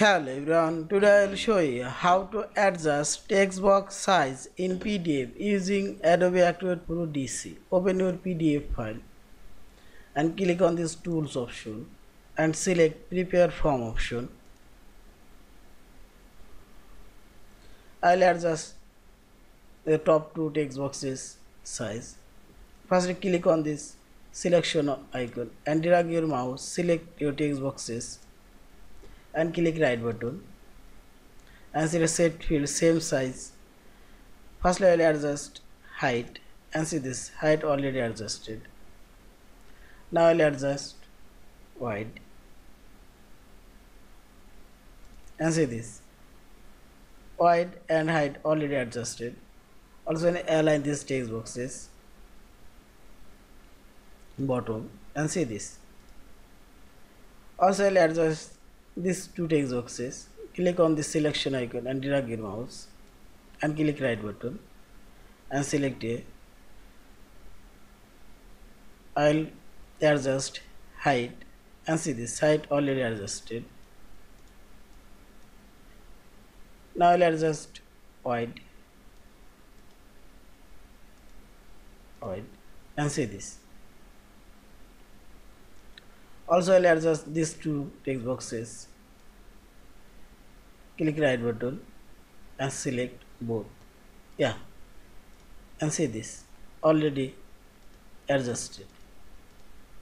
Hello everyone, today I will show you how to adjust text box size in PDF using Adobe Acrobat Pro DC. Open your PDF file and click on this tools option and select prepare form option. I will adjust the top two text boxes size. First click on this selection icon and drag your mouse, select your text boxes and click right button. And see the set field same size. First I will adjust height and see this height already adjusted. Now I will adjust width and see this width and height already adjusted. Also align these text boxes bottom and see this. Also I'll adjust these two text boxes click on the selection icon and drag your mouse and click right button and select a. I'll adjust height and see this height already adjusted. Now I'll adjust width width and see this. Also I'll adjust these two text boxes click right button and select both. Yeah. And see this. Already adjusted.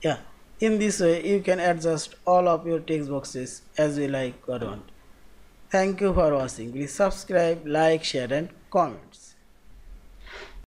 Yeah. In this way you can adjust all of your text boxes as you like or want thank you for watching. Please subscribe like share and comments